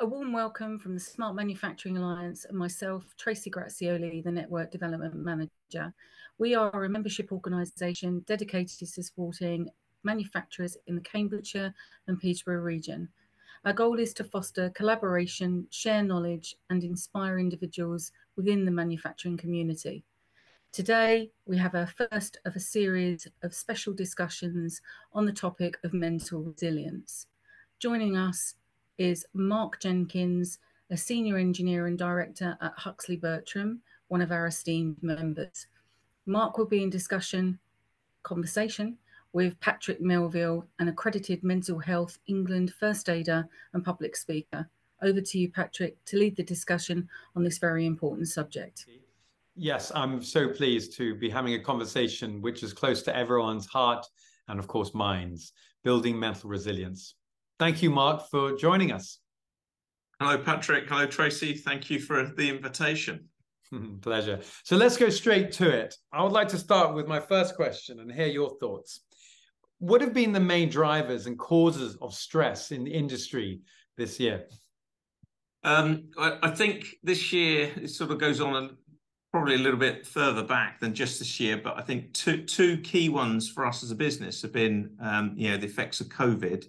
A warm welcome from the Smart Manufacturing Alliance and myself, Tracy Grazioli, the Network Development Manager. We are a membership organisation dedicated to supporting manufacturers in the Cambridgeshire and Peterborough region. Our goal is to foster collaboration, share knowledge, and inspire individuals within the manufacturing community. Today, we have our first of a series of special discussions on the topic of mental resilience. Joining us is Mark Jenkins, a senior engineer and director at Huxley Bertram, one of our esteemed members. Mark will be in discussion, conversation with Patrick Melville, an accredited mental health England first aider and public speaker. Over to you, Patrick, to lead the discussion on this very important subject. Yes, I'm so pleased to be having a conversation which is close to everyone's heart and, of course, minds building mental resilience. Thank you, Mark, for joining us. Hello, Patrick. Hello, Tracy. Thank you for the invitation. Pleasure. So let's go straight to it. I would like to start with my first question and hear your thoughts. What have been the main drivers and causes of stress in the industry this year? Um, I, I, think this year it sort of goes on a, probably a little bit further back than just this year, but I think two two key ones for us as a business have been, um, you know, the effects of COVID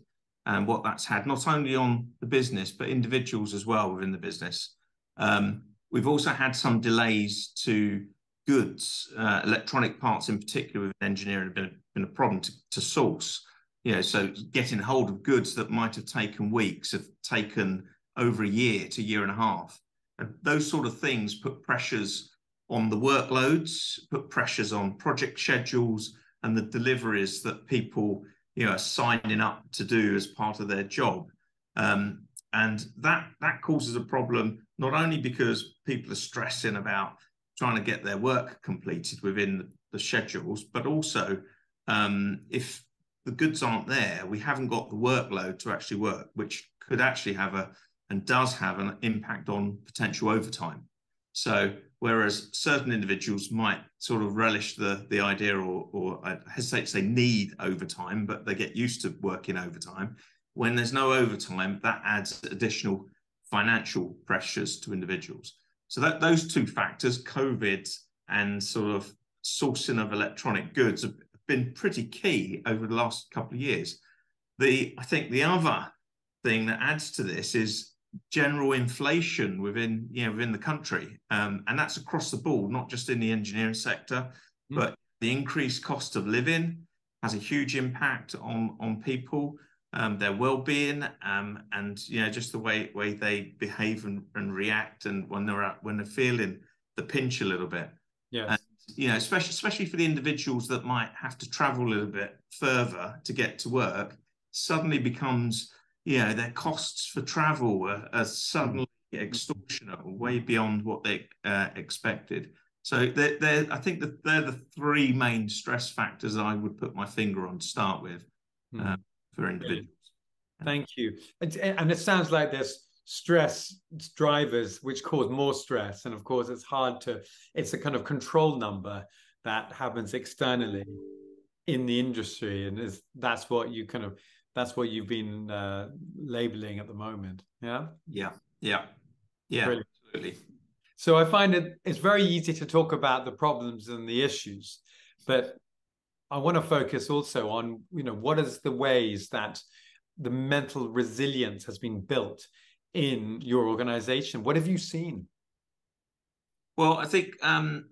and what that's had not only on the business but individuals as well within the business. Um, we've also had some delays to goods, uh, electronic parts in particular with engineering have been, been a problem to, to source. You know, so getting hold of goods that might have taken weeks have taken over a year to year and a half. And those sort of things put pressures on the workloads, put pressures on project schedules and the deliveries that people you know, signing up to do as part of their job. Um, and that that causes a problem not only because people are stressing about trying to get their work completed within the schedules, but also um, if the goods aren't there, we haven't got the workload to actually work, which could actually have a and does have an impact on potential overtime. So whereas certain individuals might sort of relish the the idea or or I hesitate to say need overtime, but they get used to working overtime. When there's no overtime, that adds additional financial pressures to individuals. So that those two factors, COVID and sort of sourcing of electronic goods, have been pretty key over the last couple of years. The I think the other thing that adds to this is general inflation within you know within the country, um, and that's across the board, not just in the engineering sector, mm. but the increased cost of living has a huge impact on on people, um, their well-being, um, and you know just the way way they behave and, and react, and when they're at, when they're feeling the pinch a little bit. Yeah. You know, especially especially for the individuals that might have to travel a little bit further to get to work, suddenly becomes you know, their costs for travel are, are suddenly extortionate, way beyond what they uh, expected. So they're, they're, I think that they're the three main stress factors I would put my finger on to start with uh, for individuals. Thank you. And it sounds like there's stress drivers which cause more stress. And of course, it's hard to, it's a kind of control number that happens externally in the industry. And is that's what you kind of that's what you've been uh, labeling at the moment. Yeah. Yeah. Yeah. Yeah. Brilliant. Absolutely. So I find it it's very easy to talk about the problems and the issues, but I want to focus also on you know what is the ways that the mental resilience has been built in your organization. What have you seen? Well, I think um,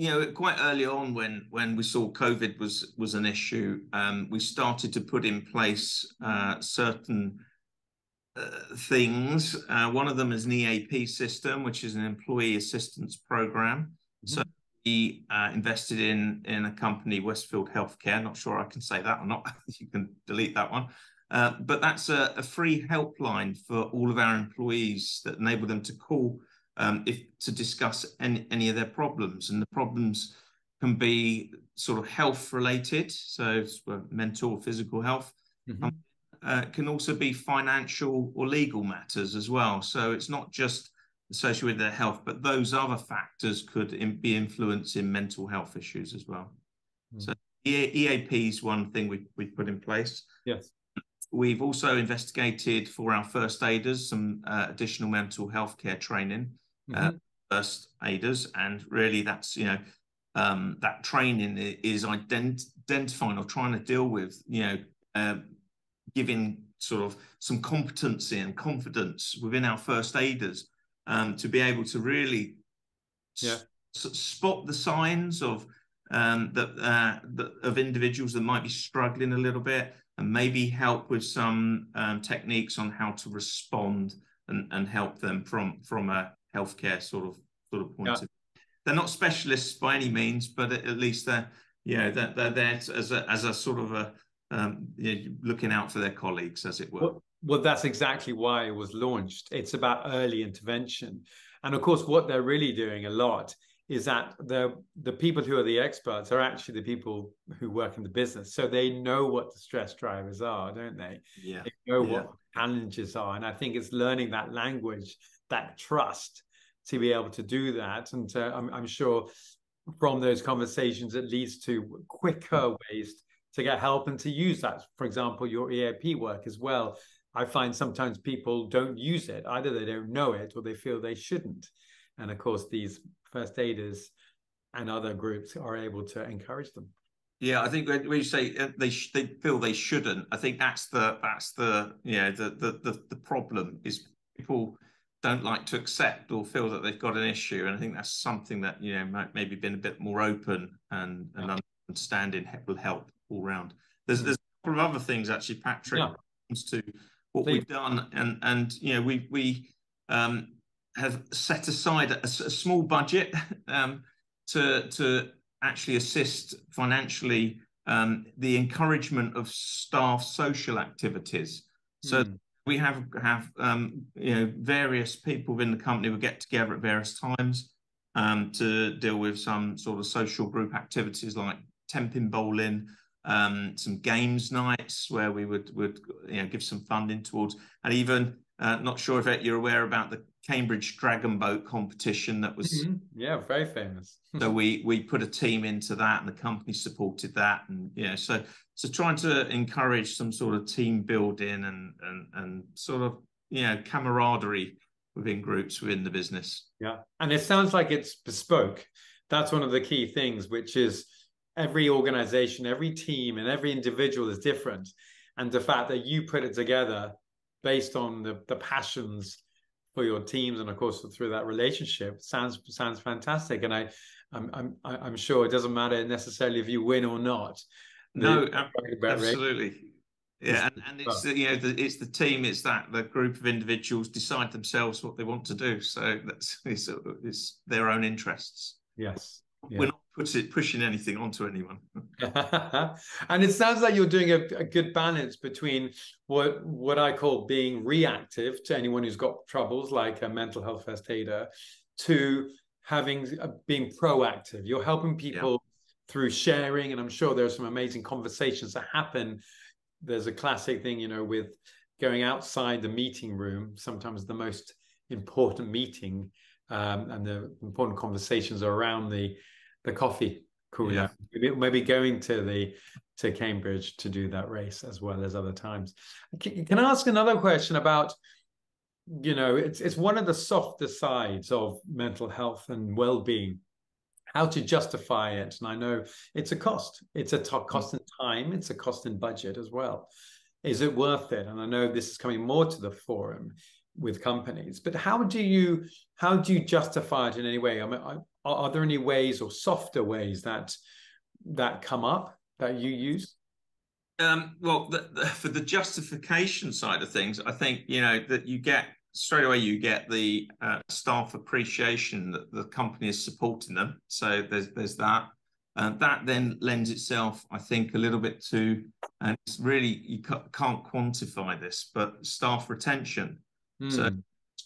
you know, quite early on when when we saw COVID was was an issue, um, we started to put in place uh, certain uh, things. Uh, one of them is an EAP system, which is an employee assistance program. Mm-hmm. So we uh, invested in in a company, Westfield Healthcare. Not sure I can say that or not. you can delete that one. Uh, but that's a, a free helpline for all of our employees that enable them to call um, if to discuss any, any of their problems. And the problems can be sort of health related, so mental or physical health. Mm-hmm. Um, uh, can also be financial or legal matters as well. So it's not just associated with their health, but those other factors could in, be influencing mental health issues as well. Mm. So EAP is one thing we we put in place. Yes. we've also investigated for our first aiders some uh, additional mental health care training, mm-hmm. uh, first aiders, and really that's you know um, that training is ident- identifying or trying to deal with you know uh, giving sort of some competency and confidence within our first aiders um, to be able to really yeah. s- spot the signs of um, that, uh, that of individuals that might be struggling a little bit and maybe help with some um, techniques on how to respond and, and help them from from a healthcare sort of sort of point yeah. of view. They're not specialists by any means, but at, least they're you know they're, they're there as a as a sort of a um, you know, looking out for their colleagues, as it were. Well, well, that's exactly why it was launched. It's about early intervention, and of course, what they're really doing a lot is that the the people who are the experts are actually the people who work in the business so they know what the stress drivers are don't they yeah they know yeah. what challenges are and i think it's learning that language that trust to be able to do that. And uh, I'm, I'm sure from those conversations it leads to quicker ways to get help and to use that. For example your eap work as well. I find sometimes people don't use it. Either they don't know it or they feel they shouldn't. And of course these first aiders and other groups are able to encourage them. Yeah, I think when you say uh, they sh- they feel they shouldn't, I think that's the that's the yeah the, the the the problem is people don't like to accept or feel that they've got an issue, and I think that's something that you know might maybe been a bit more open and and understanding will help all round. There's mm. there's a couple of other things actually, Patrick, yeah. comes to what Please. we've done, and and you know we we um have set aside a, a small budget um, to to actually assist financially um, the encouragement of staff social activities. So mm. We have have um, you know various people within the company will get together at various times um, to deal with some sort of social group activities like tenpin bowling, um, some games nights where we would would you know give some funding towards, and even uh, not sure if you're aware about the Cambridge Dragon Boat competition that was mm-hmm. yeah very famous. so we we put a team into that, and the company supported that, and yeah, so so trying to encourage some sort of team building and and and sort of you know camaraderie within groups within the business. Yeah, and it sounds like it's bespoke. That's one of the key things, which is every organization, every team, and every individual is different, and the fact that you put it together based on the, the passions for your teams and of course through that relationship sounds sounds fantastic and i i'm i'm, I'm sure it doesn't matter necessarily if you win or not no absolutely yeah and, and it's the, you know the, it's the team it's that the group of individuals decide themselves what they want to do so that's it's, it's their own interests yes yeah. we're not it pushing anything onto anyone. and it sounds like you're doing a, a, good balance between what what I call being reactive to anyone who's got troubles, like a mental health first aider, to having uh, being proactive. You're helping people yeah. Through sharing, and I'm sure there are some amazing conversations that happen. There's a classic thing, you know, with going outside the meeting room. Sometimes the most important meeting um, and the important conversations are around the the coffee cooler. Yeah. Maybe, maybe going to the to Cambridge to do that race as well as other times. Can, can I ask another question about? You know, it's it's one of the softer sides of mental health and well-being. How to justify it, and I know it's a cost. It's a mm. cost in time. It's a cost in budget as well. Is it worth it? And I know this is coming more to the forum with companies, but how do you how do you justify it in any way? I mean, are, are there any ways or softer ways that that come up that you use? Um, well, the, the, for the justification side of things, I think you know that you get straight away you get the uh, staff appreciation that the company is supporting them. So there's there's that. Uh, that then lends itself, I think, a little bit to, and it's really you can't quantify this, but staff retention. Mm. So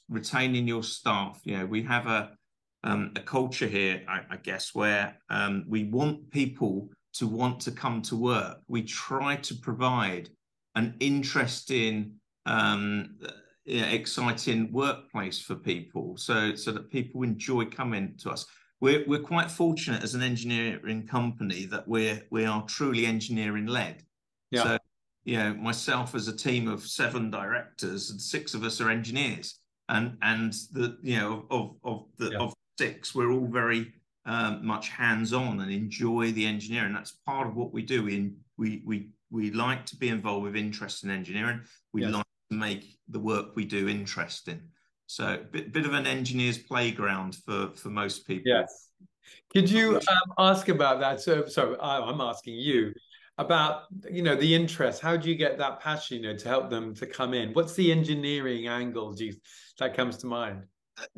retaining your staff. You know, we have a um, a culture here, I, I guess, where um, we want people to want to come to work. We try to provide an interesting, um, exciting workplace for people, so so that people enjoy coming to us. We're we're quite fortunate as an engineering company that we're we are truly engineering led. Yeah. So you know, myself as a team of seven directors, and six of us are engineers, and and the you know of of the yeah. of six, we're all very um, much hands-on and enjoy the engineering. That's part of what we do. We we we we like to be involved with interest in engineering. We yes. like make the work we do interesting. So a bit, bit of an engineer's playground for for most people. Yes. Could you um, ask about that? So, so I'm asking you about you know the interest. How do you get that passion, you know, to help them to come in? What's the engineering angle do you, that comes to mind?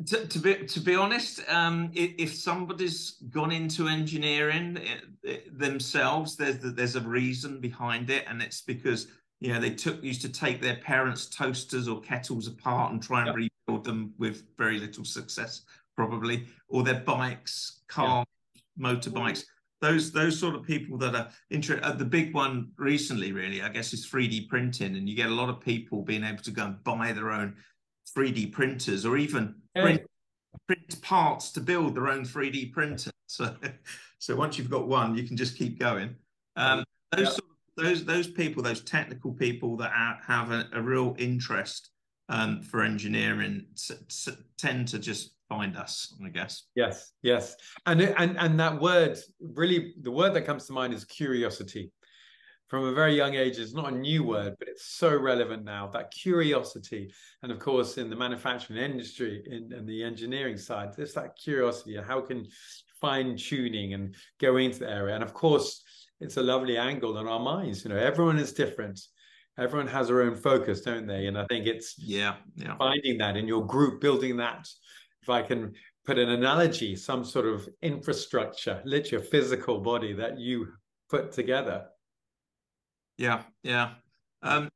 To, to, be to be honest, um, if, if, somebody's gone into engineering it, eh, it, eh, themselves, there's there's a reason behind it, and it's because you know they took used to take their parents' toasters or kettles apart and try and rebuild them with very little success, probably, or their bikes, cars, motorbikes. Those those sort of people that are interested. Uh, the big one recently, really, I guess, is 3D printing, and you get a lot of people being able to go and buy their own 3D printers or even print, print parts to build their own 3D printer. So, so once you've got one, you can just keep going. Um, those sort of, those those people, those technical people that are, have a, a, real interest um, for engineering, tend to just find us. I guess. Yes, yes, and and and that word really, the word that comes to mind is curiosity from a very young age it's not a new word but it's so relevant now that curiosity and of course in the manufacturing industry in, in the engineering side there's that curiosity how can fine tuning and go into the area and of course it's a lovely angle in our minds you know everyone is different everyone has their own focus don't they and i think it's yeah, yeah. finding that in your group building that if i can put an analogy some sort of infrastructure literally a physical body that you put together yeah, yeah. Um,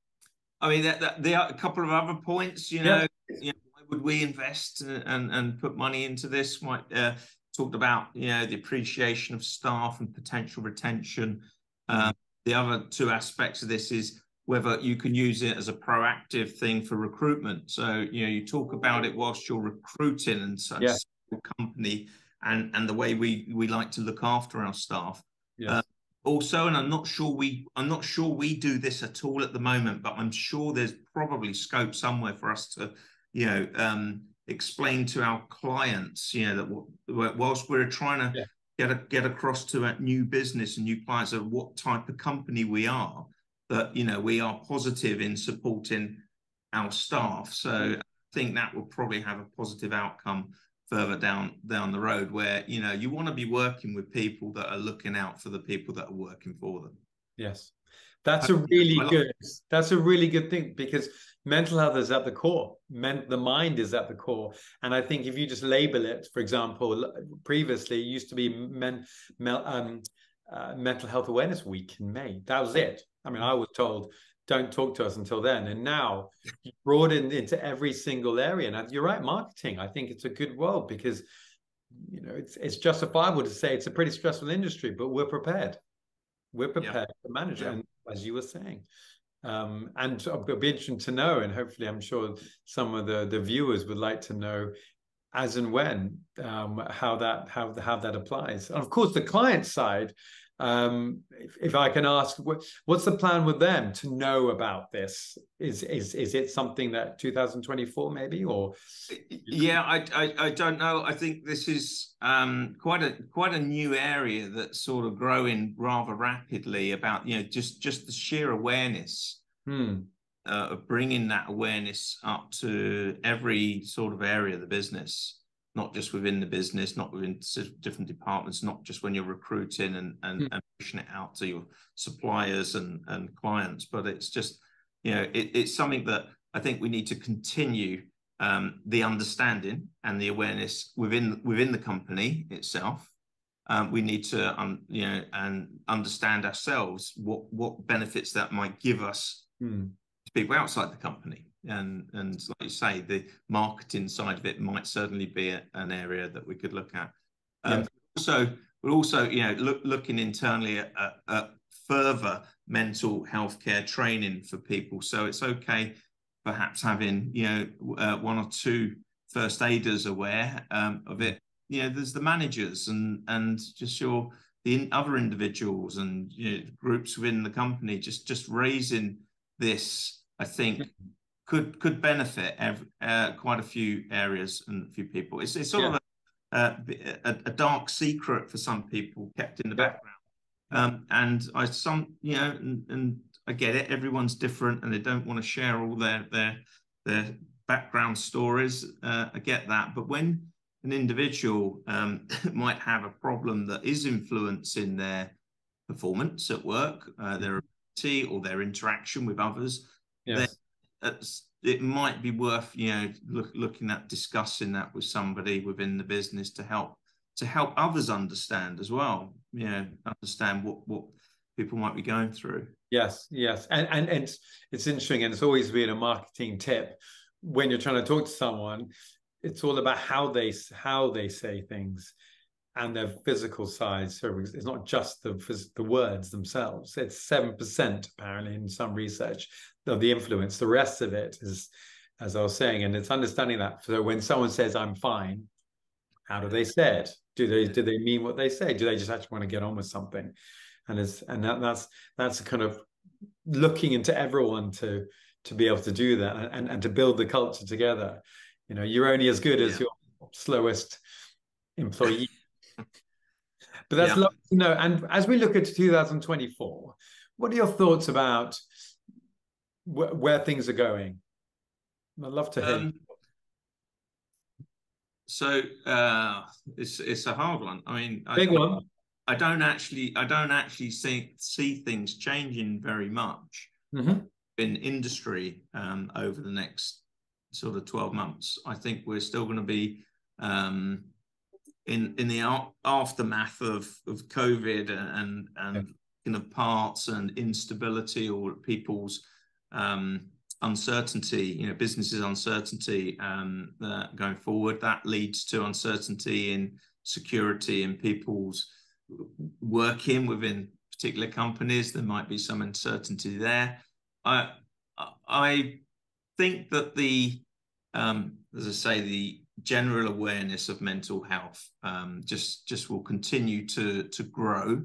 I mean, that, that, there are a couple of other points. You know, yeah. you know why would we invest and and put money into this? Might uh, talked about you know the appreciation of staff and potential retention. Um, the other two aspects of this is whether you can use it as a proactive thing for recruitment. So you know you talk about it whilst you're recruiting and such yeah. company and and the way we we like to look after our staff. Uh, also and i'm not sure we i'm not sure we do this at all at the moment but i'm sure there's probably scope somewhere for us to you know um, explain to our clients you know that whilst we're trying to yeah. get a, get across to a new business and new clients of what type of company we are that you know we are positive in supporting our staff. So mm-hmm. i think that will probably have a positive outcome further down down the road where you know you want to be working with people that are looking out for the people that are working for them. Yes that's a really good that's a really good thing because mental health is at the core Men, the mind is at the core and i think if you just label it for example previously it used to be men, um, uh, mental health awareness week in may that was it i mean i was told don't talk to us until then. And now you into every single area. And you're right, marketing. I think it's a good world because you know it's it's justifiable to say it's a pretty stressful industry, but we're prepared. We're prepared yeah. to manage it. As you were saying. Um, and it'll be interesting to know, and hopefully, I'm sure some of the the viewers would like to know as and when um, how that how how that applies. And of course, the client side, um, if, if, I can ask, what's the plan with them to know about this? Is is is it something that 2024 maybe or? Yeah, I, I, I don't know. I think this is um, quite a quite a new area that's sort of growing rather rapidly. About you know just just the sheer awareness hmm. uh, of bringing that awareness up to every sort of area of the business not just within the business, not within different departments, not just when you're recruiting and, and, mm. and pushing it out to your suppliers and, and clients, but it's just, you know, it, it's something that I think we need to continue um, the understanding and the awareness within within the company itself. Um, we need to, um, you know, and understand ourselves what what benefits that might give us mm. to people outside the company and and like you say, the marketing side of it might certainly be a, an area that we could look at. Um, yeah. Also, we're also you know look, looking internally at, at, at, further mental health care training for people. So it's okay, perhaps having you know uh, one or two first aiders aware um, of it. You know, there's the managers and and just your the other individuals and you know, groups within the company just just raising this i think could could benefit every, uh, quite a few areas and a few people it's, it's sort yeah. of a, uh, a, a, dark secret for some people kept in the yeah. background um, and i some you know and, and i get it everyone's different and they don't want to share all their their their background stories uh, i get that but when an individual um, might have a problem that is influencing their performance at work, uh, their ability or their interaction with others, yes. It might be worth you know look, looking at discussing that with somebody within the business to help to help others understand as well. You know, understand what what people might be going through. Yes, yes, and and, and it's, it's interesting, and it's always been a marketing tip when you're trying to talk to someone it's all about how they how they say things and their physical side. So it's not just the the words themselves. It's seven percent apparently in some research of the influence. The rest of it is, as I was saying, and it's understanding that. So when someone says "I'm fine," how do they say it? Do they do they mean what they say? Do they just actually want to get on with something? And it's and that, that's that's kind of looking into everyone to to be able to do that and, and to build the culture together you know, you're only as good as yeah. your slowest employee. But that's yeah. to know. And as we look at 2024, what are your thoughts about wh- where things are going? I'd love to hear. Um, so uh, it's it's a hard one. I mean, big I, one. I don't actually I don't actually see see things changing very much mm-hmm. in industry um, over the next sort of 12 months. I think we're still going to be um, in in the aftermath of of COVID and and yeah. kind of parts and instability or people's um, uncertainty, you know, businesses uncertainty um, uh, going forward. That leads to uncertainty in security and people's working within particular companies. There might be some uncertainty there. I I think that the, um, as I say, the general awareness of mental health um, just just will continue to to grow,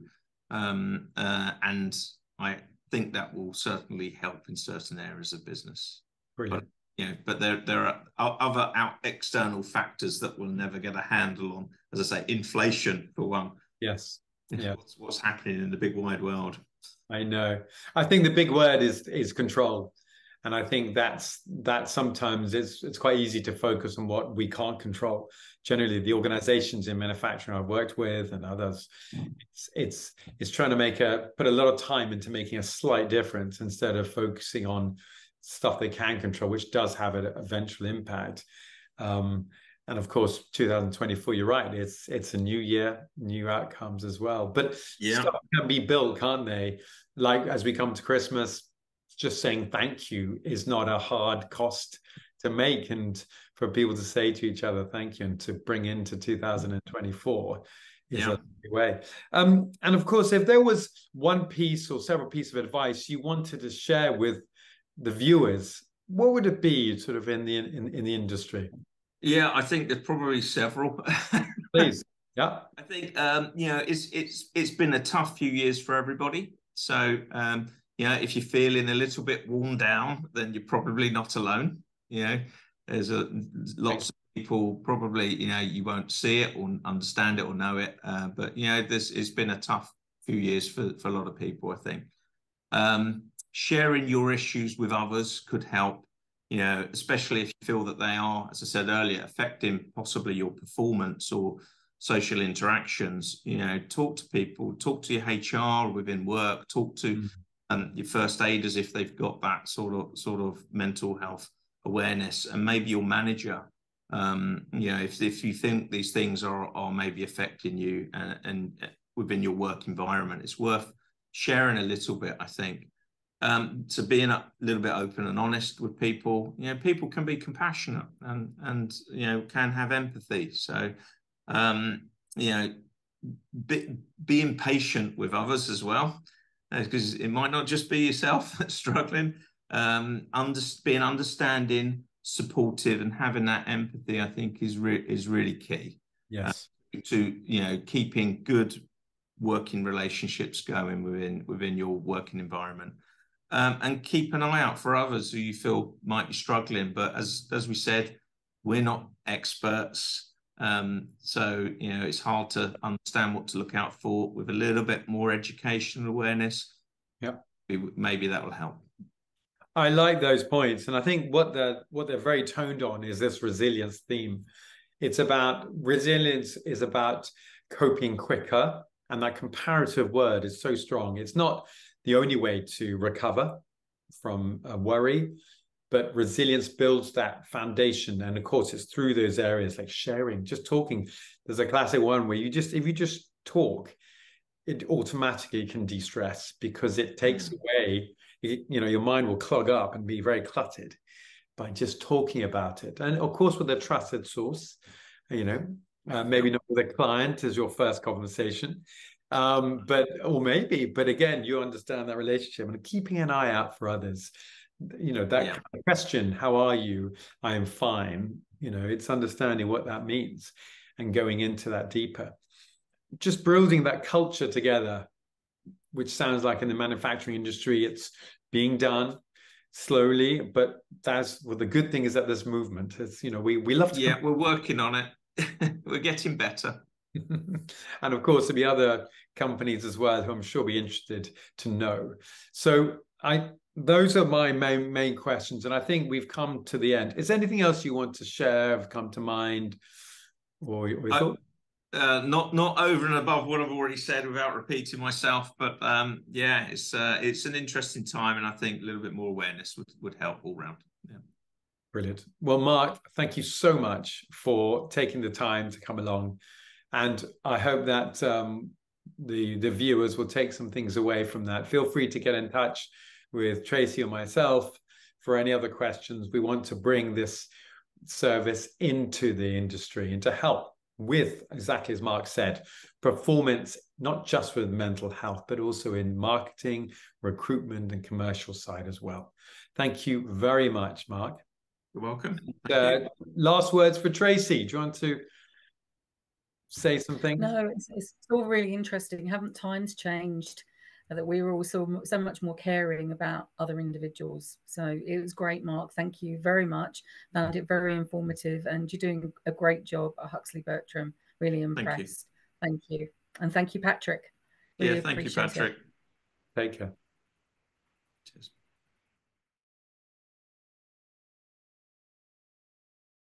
um, uh, and I think that will certainly help in certain areas of business. Brilliant. But, you know, but there there are other out external factors that we'll never get a handle on. As I say, inflation for one. Yes. Yeah. What's, what's happening in the big wide world? I know. I think the big word is is control and I think that's that sometimes it's it's quite easy to focus on what we can't control. Generally, the organizations in manufacturing I've worked with and others, it's it's it's trying to make a put a lot of time into making a slight difference instead of focusing on stuff they can control, which does have an eventual impact. Um, and of course, 2024, you're right. It's it's a new year, new outcomes as well. But yeah. stuff can be built, can't they? Like as we come to Christmas, just saying thank you is not a hard cost to make and for people to say to each other thank you and to bring into 2024 is yeah. a way. Um, and of course if there was one piece or several pieces of advice you wanted to share with the viewers what would it be sort of in the in, in the industry? Yeah i think there's probably several. Please. Yeah. I think um, you know it's it's it's been a tough few years for everybody. So um, you know, if you're feeling a little bit worn down, then you're probably not alone. You know, there's a lots of people probably, you know, you won't see it or understand it or know it. Uh, but you know, this it's been a tough few years for, for a lot of people, I think. Um, sharing your issues with others could help, you know, especially if you feel that they are, as I said earlier, affecting possibly your performance or social interactions. You know, talk to people, talk to your HR within work, talk to mm um, your first aiders if they've got that sort of sort of mental health awareness, and maybe your manager. Um, you know, if if you think these things are are maybe affecting you and, and within your work environment, it's worth sharing a little bit. I think um, to being a little bit open and honest with people. You know, people can be compassionate and and you know can have empathy. So, um, you know, be, being patient with others as well because uh, it might not just be yourself that's struggling. Um, under, being understanding, supportive, and having that empathy, I think, is re- is really key. Yes. Uh, to you know, keeping good working relationships going within within your working environment. Um, and keep an eye out for others who you feel might be struggling. But as as we said, we're not experts. Um, so you know it's hard to understand what to look out for. With a little bit more educational awareness, yeah, maybe that will help. I like those points, and I think what they're what they're very toned on is this resilience theme. It's about resilience is about coping quicker, and that comparative word is so strong. It's not the only way to recover from worry, but resilience builds that foundation, and of course, it's through those areas like sharing, just talking. There's a classic one where you just if you just talk, it automatically can de-stress because it takes mm. away you know your mind will clog up and be very cluttered by just talking about it and of course with a trusted source you know uh, maybe not with a client as your first conversation um, but or maybe but again you understand that relationship and keeping an eye out for others you know that yeah. kind of question how are you? I am fine. You know it's understanding what that means and going into that deeper. Just building that culture together which sounds like in the manufacturing industry it's being done slowly but that's well the good thing is that there's movement. It's you know we we love to yeah we're working on it. We're getting better. And of course there'll be other companies as well who i'm sure be interested to know. So i those are my main main questions and i think we've come to the end is there anything else you want to share have come to mind or, or I, uh, not not over and above what I've already said without repeating myself, but um, yeah, it's uh, it's an interesting time, and I think a little bit more awareness would would help all round. Yeah. Brilliant. Well, Mark, thank you so much for taking the time to come along, and I hope that um, the the viewers will take some things away from that. Feel free to get in touch with Tracy or myself for any other questions. We want to bring this service into the industry and to help with exactly as Mark said, performance, not just with mental health, but also in marketing, recruitment, and commercial side as well. Thank you very much, Mark. You're welcome. Uh, last words for Tracy. Do you want to say something? No, it's, it's all really interesting. Haven't times changed? That we were also so much more caring about other individuals. So it was great, Mark. Thank you very much. Found it very informative, and you're doing a great job at Huxley Bertram. Really impressed. Thank you, thank you. and thank you, Patrick. Really yeah, thank you, Patrick. It. Take care. Cheers.